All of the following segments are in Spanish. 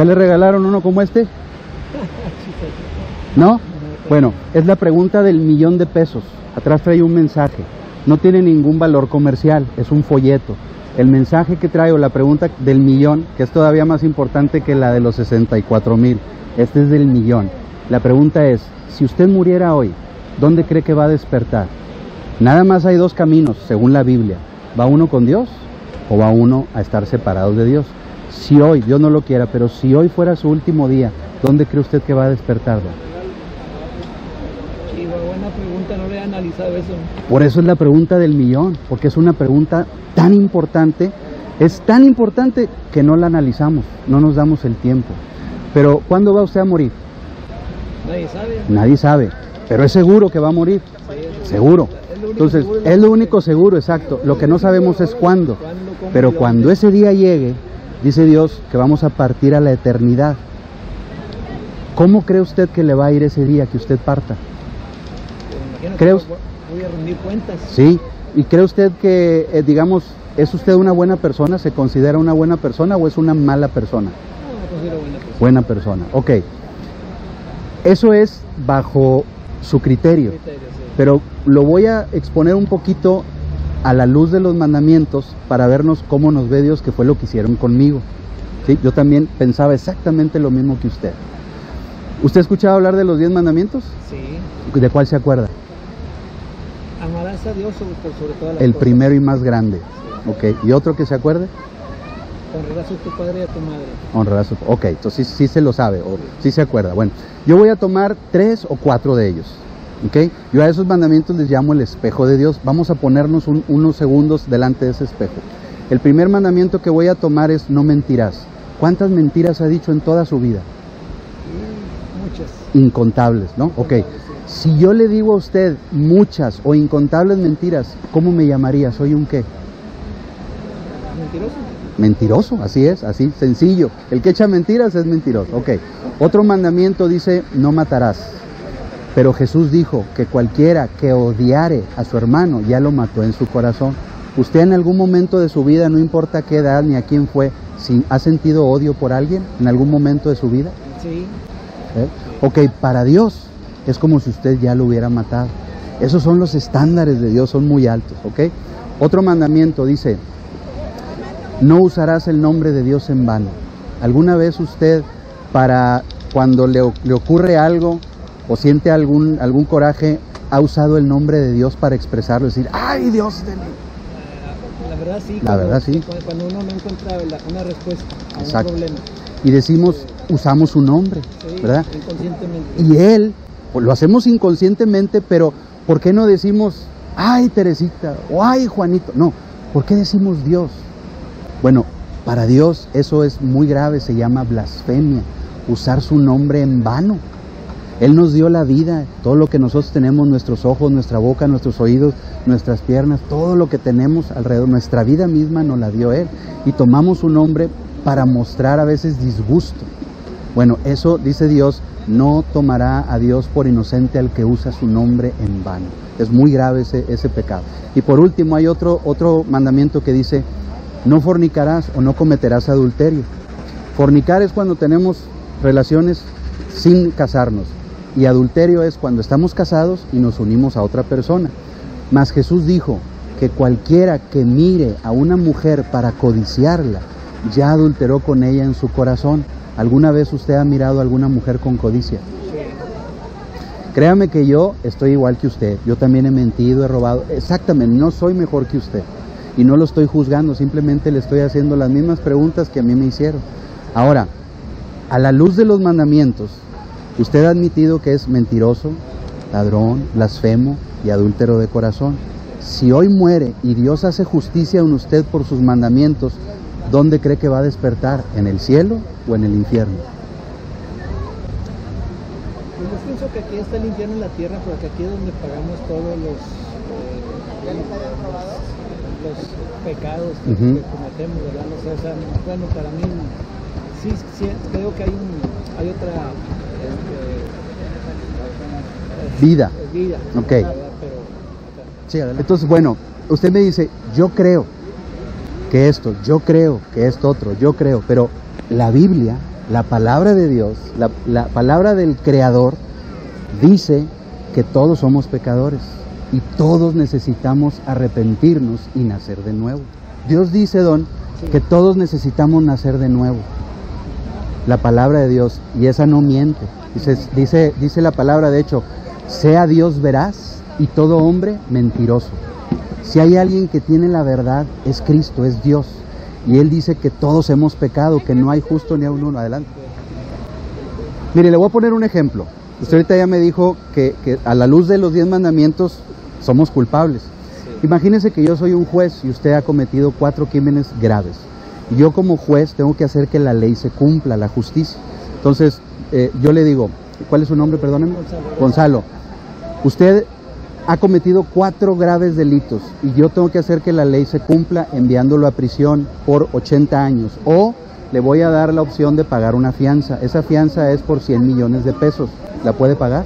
¿Ya le regalaron uno como este? ¿No? Bueno, es la pregunta del millón de pesos. Atrás trae un mensaje. No tiene ningún valor comercial, es un folleto. El mensaje que trae o la pregunta del millón, que es todavía más importante que la de los 64 mil, este es del millón. La pregunta es, si usted muriera hoy, ¿dónde cree que va a despertar? Nada más hay dos caminos, según la Biblia. ¿Va uno con Dios o va uno a estar separados de Dios? Si hoy, Dios no lo quiera, pero si hoy fuera su último día, ¿dónde cree usted que va a despertar? don? Sí, buena pregunta, no le he analizado eso. Por eso es la pregunta del millón, porque es una pregunta tan importante, es tan importante que no la analizamos, no nos damos el tiempo. Pero ¿cuándo va usted a morir? Nadie sabe. Nadie sabe, pero es seguro que va a morir, seguro. Entonces, es lo único seguro, exacto. Lo que no sabemos es cuándo. ¿Cuándo, cómo, Pero cuando ese día llegue, dice Dios que vamos a partir a la eternidad. ¿Cómo cree usted que le va a ir ese día que usted parta? Imagino creo- que voy- Voy a rendir cuentas. Sí. ¿Y cree usted que, eh, digamos, es usted una buena persona? ¿Se considera una buena persona o es una mala persona? No, me considero buena persona. Buena persona, ok. Eso es bajo su criterio. Criterio, sí. Pero lo voy a exponer un poquito a la luz de los mandamientos para vernos cómo nos ve Dios, que fue lo que hicieron conmigo. ¿Sí? Yo también pensaba exactamente lo mismo que usted. ¿Usted ha escuchado hablar de los diez mandamientos? Sí. ¿De cuál se acuerda? Amarás a Dios sobre, sobre todas las El cosas. primero y más grande. Ok. ¿Y otro que se acuerde? Honrarás a tu padre y a tu madre. Honrarás a su- Ok, entonces sí, sí se lo sabe, o sí se acuerda. Bueno, yo voy a tomar tres o cuatro de ellos. ¿Ok? Yo a esos mandamientos les llamo el espejo de Dios. Vamos a ponernos un- unos segundos delante de ese espejo. El primer mandamiento que voy a tomar es no mentirás. ¿Cuántas mentiras ha dicho en toda su vida? Muchas. Incontables, ¿no? Ok. Si yo le digo a usted muchas o incontables mentiras, ¿cómo me llamaría? ¿Soy un qué? Mentiroso. Mentiroso, así es, así, sencillo. El que echa mentiras es mentiroso. Ok. Otro mandamiento dice, no matarás. Pero Jesús dijo que cualquiera que odiare a su hermano ya lo mató en su corazón. Usted en algún momento de su vida, no importa qué edad ni a quién fue, si ha sentido odio por alguien en algún momento de su vida. Sí. ¿Eh? Ok, para Dios es como si usted ya lo hubiera matado. Esos son los estándares de Dios, son muy altos, ¿ok? Otro mandamiento dice, no usarás el nombre de Dios en vano. ¿Alguna vez usted, para cuando le, le ocurre algo o siente algún, algún coraje, ha usado el nombre de Dios para expresarlo? Decir, ay Dios de mí. La verdad sí. La cuando- verdad, sí. Cuando, uno no encuentra una respuesta a Exacto. un problema. Y decimos, usamos su nombre, Sí, ¿verdad? Inconscientemente. Y él, pues lo hacemos inconscientemente, pero ¿por qué no decimos, ay Teresita, o ay Juanito? No, ¿por qué decimos Dios? Bueno, para Dios eso es muy grave, se llama blasfemia, usar su nombre en vano. Él nos dio la vida, todo lo que nosotros tenemos, nuestros ojos, nuestra boca, nuestros oídos, nuestras piernas, todo lo que tenemos alrededor, nuestra vida misma nos la dio Él. Y tomamos su nombre para mostrar a veces disgusto. Bueno, eso dice Dios, no tomará a Dios por inocente al que usa su nombre en vano. Es muy grave ese, ese pecado. Y por último hay otro, otro mandamiento que dice, no fornicarás o no cometerás adulterio. Fornicar es cuando tenemos relaciones sin casarnos. Y adulterio es cuando estamos casados y nos unimos a otra persona. Mas Jesús dijo que cualquiera que mire a una mujer para codiciarla, ya adulteró con ella en su corazón. ¿Alguna vez usted ha mirado a alguna mujer con codicia? Créame que yo estoy igual que usted. Yo también he mentido, he robado. Exactamente, no soy mejor que usted. Y no lo estoy juzgando, simplemente le estoy haciendo las mismas preguntas que a mí me hicieron. Ahora, a la luz de los mandamientos, usted ha admitido que es mentiroso, ladrón, blasfemo y adúltero de corazón. Si hoy muere y Dios hace justicia en usted por sus mandamientos, ¿dónde cree que va a despertar? ¿En el cielo o en el infierno? Pues yo pienso que aquí está el infierno en la tierra, porque aquí es donde pagamos todos los, eh, los, los pecados que, cometemos, ¿verdad? O sea, bueno, para mí sí, sí, creo que hay, un, hay otra Vida. vida, Ok. Entonces, bueno, usted me dice, yo creo que esto, yo creo que esto otro, yo creo, pero la Biblia, la palabra de Dios, la, la palabra del Creador, dice que todos somos pecadores y todos necesitamos arrepentirnos y nacer de nuevo. Dios dice, Don, que todos necesitamos nacer de nuevo. La palabra de Dios, y esa no miente. Dice, dice, dice la palabra, de hecho, sea Dios veraz y todo hombre mentiroso. Si hay alguien que tiene la verdad, es Cristo, es Dios. Y Él dice que todos hemos pecado, que no hay justo ni a uno. Adelante. Mire, le voy a poner un ejemplo. Usted ahorita ya me dijo que, que a la luz de los diez mandamientos somos culpables. Imagínese que yo soy un juez y usted ha cometido cuatro crímenes graves. Yo como juez tengo que hacer que la ley se cumpla, la justicia. Entonces, eh, yo le digo, ¿cuál es su nombre? Perdónenme. Gonzalo. Gonzalo. Usted ha cometido cuatro graves delitos y yo tengo que hacer que la ley se cumpla enviándolo a prisión por 80 años. O le voy a dar la opción de pagar una fianza. Esa fianza es por 100 millones de pesos. ¿La puede pagar?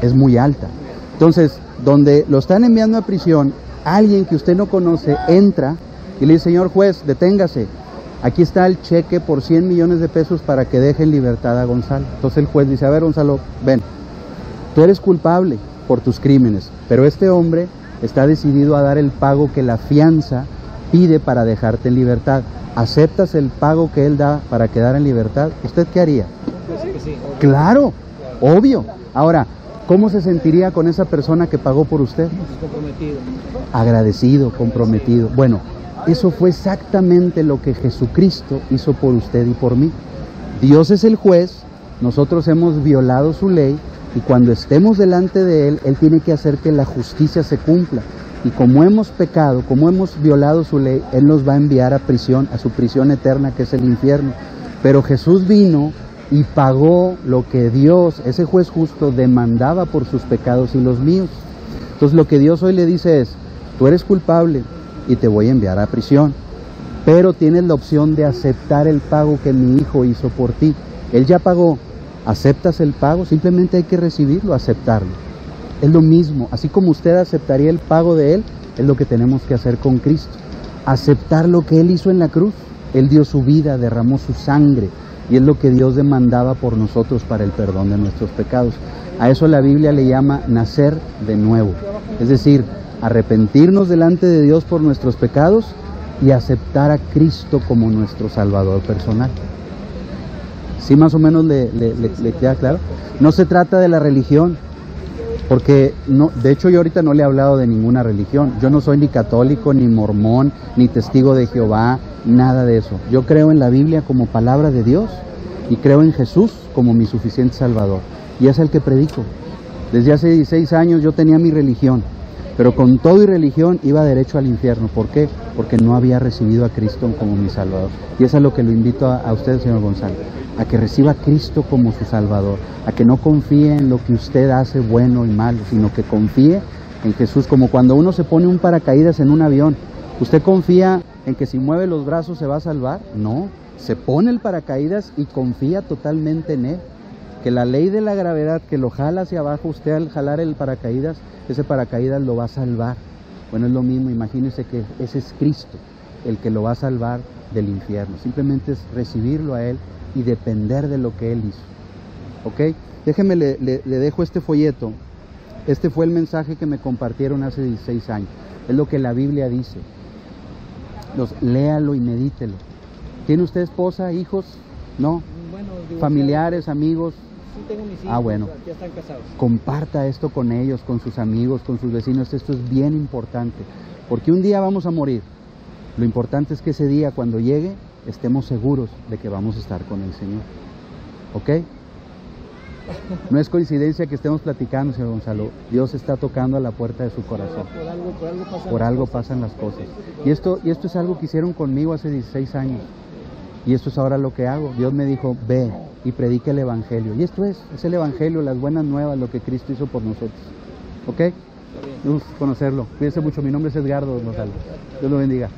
Es muy alta. Entonces, donde lo están enviando a prisión, alguien que usted no conoce entra y le dice, señor juez, deténgase. Aquí está el cheque por 100 millones de pesos para que deje en libertad a Gonzalo. Entonces el juez dice, a ver Gonzalo, ven, tú eres culpable por tus crímenes, pero este hombre está decidido a dar el pago que la fianza pide para dejarte en libertad. ¿Aceptas el pago que él da para quedar en libertad? ¿Usted qué haría? Sí. Claro, obvio. Ahora, ¿cómo se sentiría con esa persona que pagó por usted? comprometido. agradecido, comprometido. Bueno, eso fue exactamente lo que Jesucristo hizo por usted y por mí. Dios es el juez, nosotros hemos violado su ley y cuando estemos delante de Él, Él tiene que hacer que la justicia se cumpla. Y como hemos pecado, como hemos violado su ley, Él nos va a enviar a prisión, a su prisión eterna que es el infierno. Pero Jesús vino y pagó lo que Dios, ese juez justo, demandaba por sus pecados y los míos. Entonces lo que Dios hoy le dice es, tú eres culpable y te voy a enviar a prisión, pero tienes la opción de aceptar el pago que mi hijo hizo por ti. Él ya pagó, aceptas el pago, simplemente hay que recibirlo, aceptarlo. Es lo mismo, así como usted aceptaría el pago de Él, es lo que tenemos que hacer con Cristo. Aceptar lo que Él hizo en la cruz. Él dio su vida, derramó su sangre, y es lo que Dios demandaba por nosotros para el perdón de nuestros pecados. A eso la Biblia le llama nacer de nuevo. Es decir, arrepentirnos delante de Dios por nuestros pecados y aceptar a Cristo como nuestro Salvador personal. ¿Sí más o menos le, le- queda claro? No se trata de la religión, porque no, de hecho yo ahorita no le he hablado de ninguna religión. Yo no soy ni católico, ni mormón, ni testigo de Jehová, nada de eso. Yo creo en la Biblia como palabra de Dios y creo en Jesús como mi suficiente Salvador. Y es el que predico. Desde hace 16 años yo tenía mi religión, pero con todo y religión iba derecho al infierno. ¿Por qué? Porque no había recibido a Cristo como mi Salvador. Y eso es lo que lo invito a, a usted, señor Gonzalo, a que reciba a Cristo como su Salvador, a que no confíe en lo que usted hace bueno y malo, sino que confíe en Jesús, como cuando uno se pone un paracaídas en un avión. ¿Usted confía en que si mueve los brazos se va a salvar? No, se pone el paracaídas y confía totalmente en él que la ley de la gravedad que lo jala hacia abajo, usted al jalar el paracaídas, ese paracaídas lo va a salvar. Bueno, es lo mismo, imagínese que ese es Cristo, el que lo va a salvar del infierno. Simplemente es recibirlo a Él y depender de lo que Él hizo. ¿Ok? Déjeme, le, le- le dejo este folleto. Este fue el mensaje que me compartieron hace 16 años. Es lo que la Biblia dice. Los, léalo y medítelo. ¿Tiene usted esposa, hijos? No. Bueno, digo, ¿Familiares, amigos? Sí tengo mis hijos, Ah, bueno. ya están casados. comparta esto con ellos, con sus amigos, con sus vecinos. Esto es bien importante, porque un día vamos a morir. Lo importante es que ese día, cuando llegue, estemos seguros de que vamos a estar con el Señor. ¿Ok? No es coincidencia que estemos platicando, señor Gonzalo. Dios está tocando a la puerta de su corazón. Por algo, por algo pasan Por las algo cosas. pasan las cosas. Y esto, y esto es algo que hicieron conmigo hace 16 años. Y esto es ahora lo que hago. Dios me dijo, ve y predica el Evangelio. Y esto es, es el Evangelio, las buenas nuevas, lo que Cristo hizo por nosotros. ¿Ok? Uf, conocerlo. Cuídense mucho. Mi nombre es Edgardo Gonzalo. Dios lo bendiga.